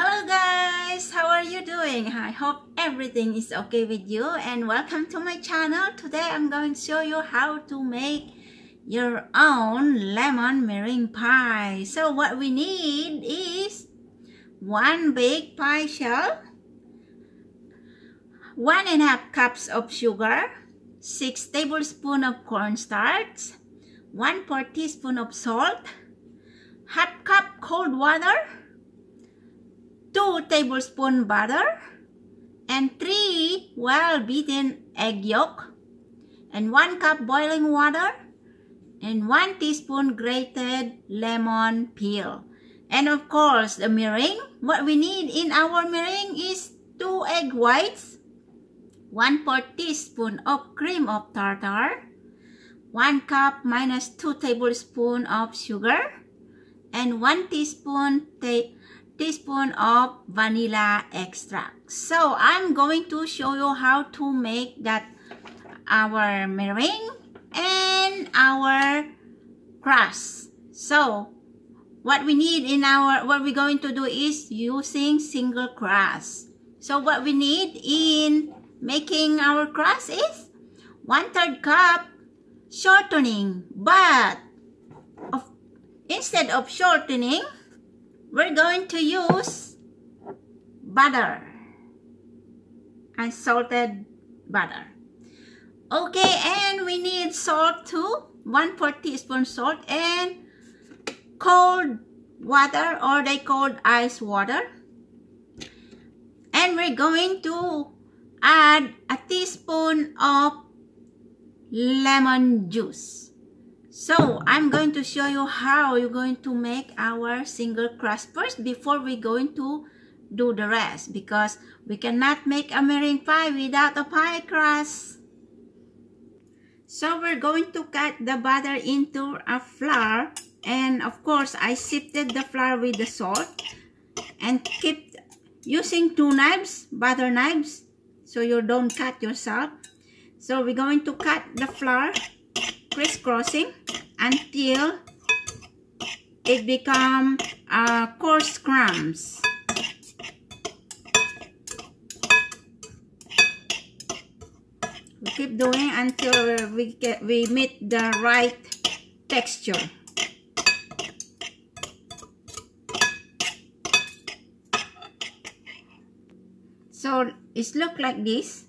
Hello guys, how are you doing? I hope everything is okay with you and welcome to my channel. Today I'm going to show you how to make your own lemon meringue pie. So what we need is one big pie shell, one and a half cups of sugar, six tablespoons of cornstarch, one four teaspoon of salt, half cup cold water, 2 tablespoon butter, and 3 well beaten egg yolk, and 1 cup boiling water, and 1 teaspoon grated lemon peel. And of course, the meringue. What we need in our meringue is 2 egg whites, 1 4 teaspoon of cream of tartar, 1 cup minus 2 tablespoon of sugar, and 1 teaspoon teaspoon of vanilla extract. So I'm going to show you how to make that our meringue and our crust. So what we need in our, what we're going to do is using single crust. So what we need in making our crust is one third cup shortening, but of, instead of shortening, we're going to use butter. Unsalted butter. Okay and we need salt too. One four teaspoon salt and cold water or they called ice water. And we're going to add a teaspoon of lemon juice so I'm going to show you how you're going to make our single crust first before we're going to do the rest because we cannot make a meringue pie without a pie crust. So we're going to cut the butter into a flour and of course I sifted the flour with the salt and keep using two knives, butter knives so you don't cut yourself. So we're going to cut the flour crisscrossing until it become uh, coarse crumbs. We keep doing until we get we meet the right texture. So it look like this.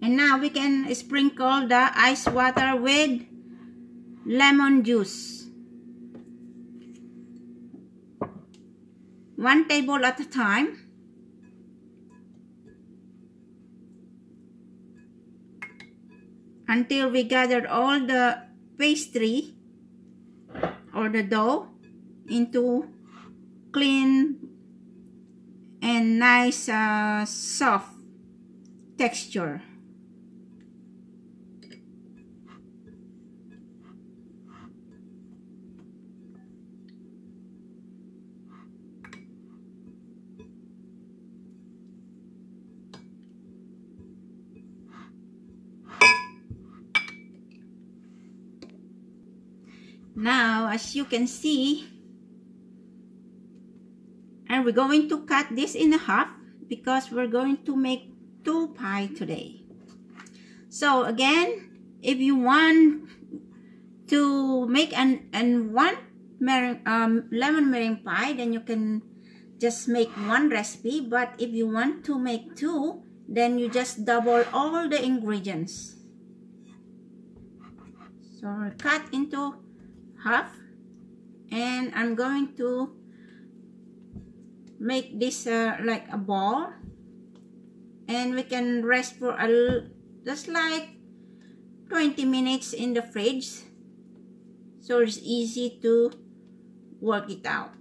And now we can sprinkle the ice water with lemon juice. One table at a time. Until we gather all the pastry or the dough into clean and nice uh, soft texture. Now, as you can see, and we're going to cut this in half because we're going to make two pie today. So again, if you want to make an, an one meringue, um, lemon meringue pie, then you can just make one recipe. But if you want to make two, then you just double all the ingredients. So cut into half and I'm going to make this uh, like a ball and we can rest for a just like 20 minutes in the fridge. So it's easy to work it out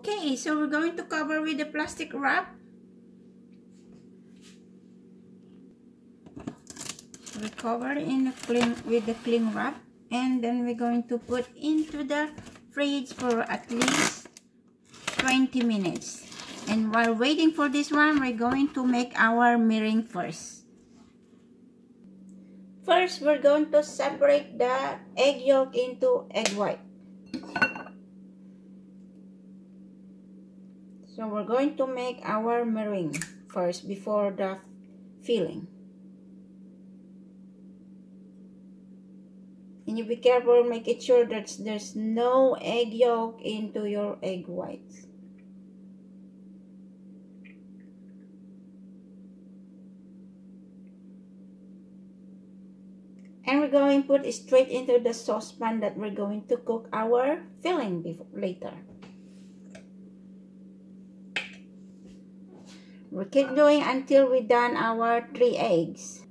Okay, so we're going to cover with the plastic wrap. We cover in the cling with the cling wrap and then we're going to put into the fridge for at least 20 minutes And while waiting for this one, we're going to make our meringue first. First, we're going to separate the egg yolk into egg white. So we're going to make our meringue first before the filling. And you be careful, make it sure that there's no egg yolk into your egg whites. And we're going to put straight into the saucepan that we're going to cook our filling before, later. We keep doing until we done our three eggs.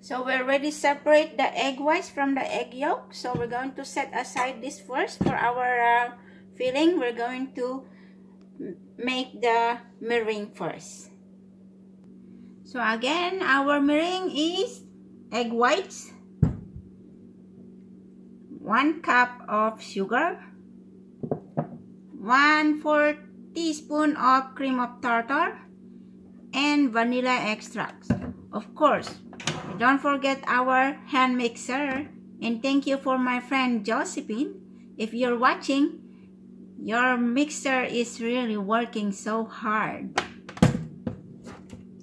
So we already separate the egg whites from the egg yolk. So we're going to set aside this first for our uh, filling. We're going to make the meringue first. So again, our meringue is egg whites, 1 cup of sugar, 1 4 teaspoon of cream of tartar, and vanilla extracts. Of course, don't forget our hand mixer. And thank you for my friend Josephine. If you're watching, your mixer is really working so hard.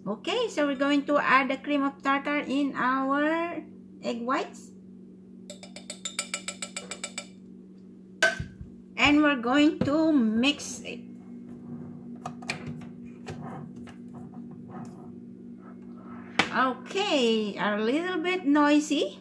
Okay, so we're going to add the cream of tartar in our egg whites. And we're going to mix it. Okay, a little bit noisy.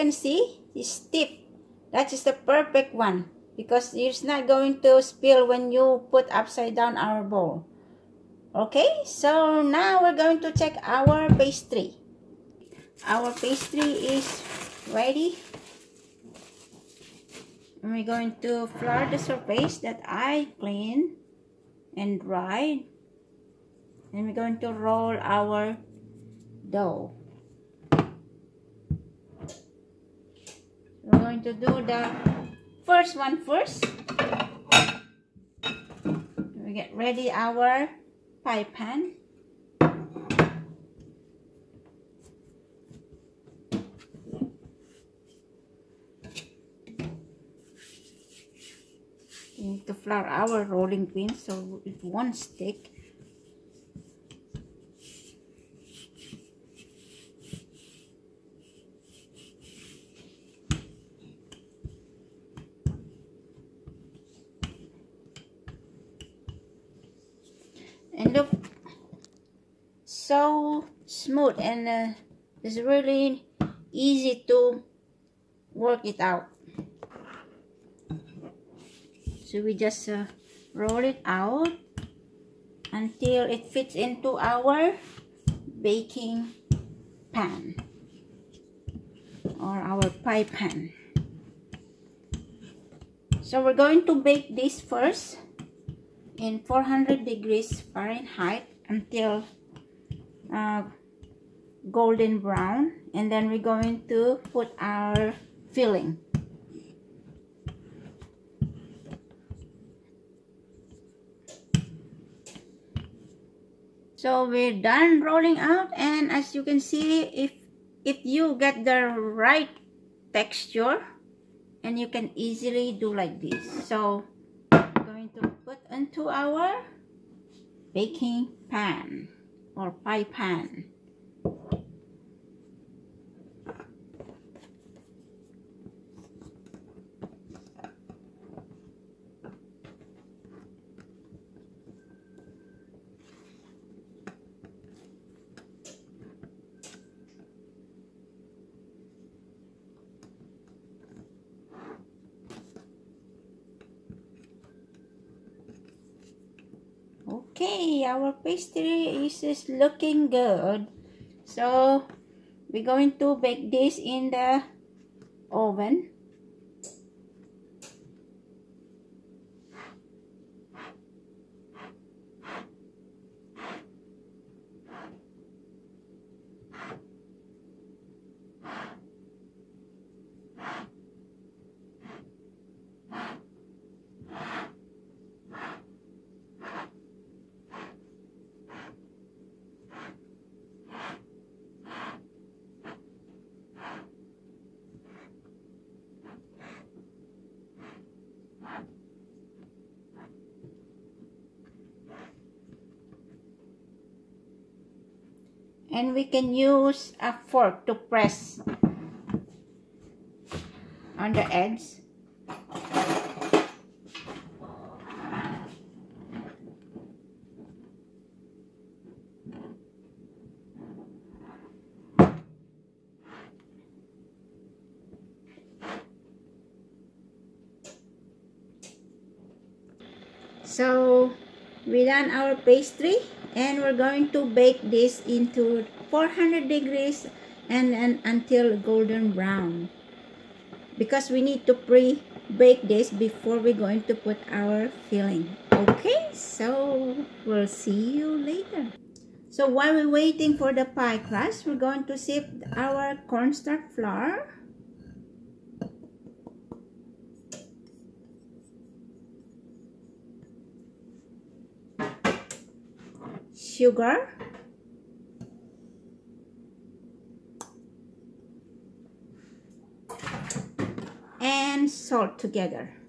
Can see, it's stiff. That is the perfect one because it's not going to spill when you put upside down our bowl. Okay, so now we're going to check our pastry. Our pastry is ready. And we're going to flour the surface that I cleaned and dried. And we're going to roll our dough. We're going to do the first one first. We get ready our pie pan. We need to flour our rolling pin so it won't stick. and look so smooth and uh, it's really easy to work it out. So we just uh, roll it out until it fits into our baking pan or our pie pan. So we're going to bake this first in 400 degrees Fahrenheit until uh, golden brown and then we're going to put our filling. So we're done rolling out and as you can see if if you get the right texture and you can easily do like this. So I'm going to put into our baking pan or pie pan. Okay our pastry is, is looking good. So we're going to bake this in the oven and we can use a fork to press on the edge. So we done our pastry and we're going to bake this into 400 degrees and, and until golden brown. Because we need to pre-bake this before we're going to put our filling. Okay so we'll see you later. So while we're waiting for the pie crust we're going to sift our cornstarch flour sugar and salt together